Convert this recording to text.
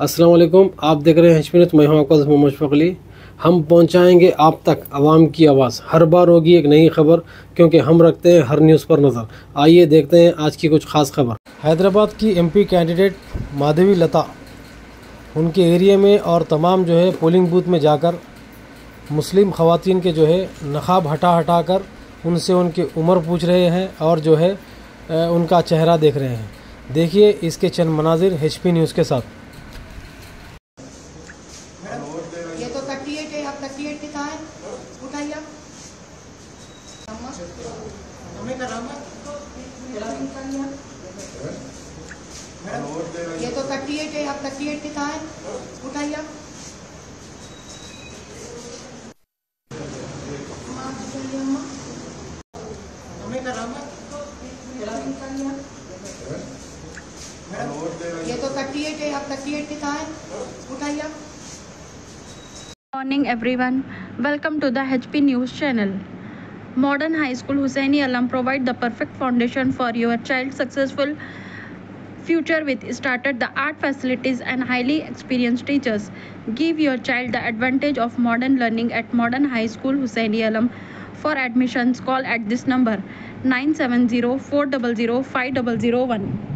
अस्सलाम वालेकुम आप देख रहे हैं हशमिनत मैं हूँ आपका मोहम्मद शफक अली। हम पहुंचाएँगे आप तक आवाम की आवाज़। हर बार होगी एक नई खबर, क्योंकि हम रखते हैं हर न्यूज़ पर नज़र। आइए देखते हैं आज की कुछ ख़ास खबर। हैदराबाद की एमपी कैंडिडेट माधवी लता, उनके एरिया में और तमाम जो है पोलिंग बूथ में जाकर, मुस्लिम ख़वातीन के जो है नखाब हटा हटा कर, उनसे उनकी उम्र पूछ रहे हैं और जो है उनका चेहरा देख रहे हैं। देखिए इसके चंद मनाजिर एच न्यूज़ के साथ। ये तो थर्टी एट है। आप। थर्टी एट कहाँ है। उठाइए ये तो थर्टी एट है। आप। थर्टी एट कहाँ है। उठाइए ये तो थर्टी एट है आप थर्टी एट कहाँ है। उठाइए morning everyone. Welcome to the hp news channel. Modern high school hussaini alam provide the perfect foundation for your child's successful future with started the art facilities and highly experienced teachers. Give your child the advantage of modern learning at modern high school hussaini alam for admissions call at this number 970 400 5001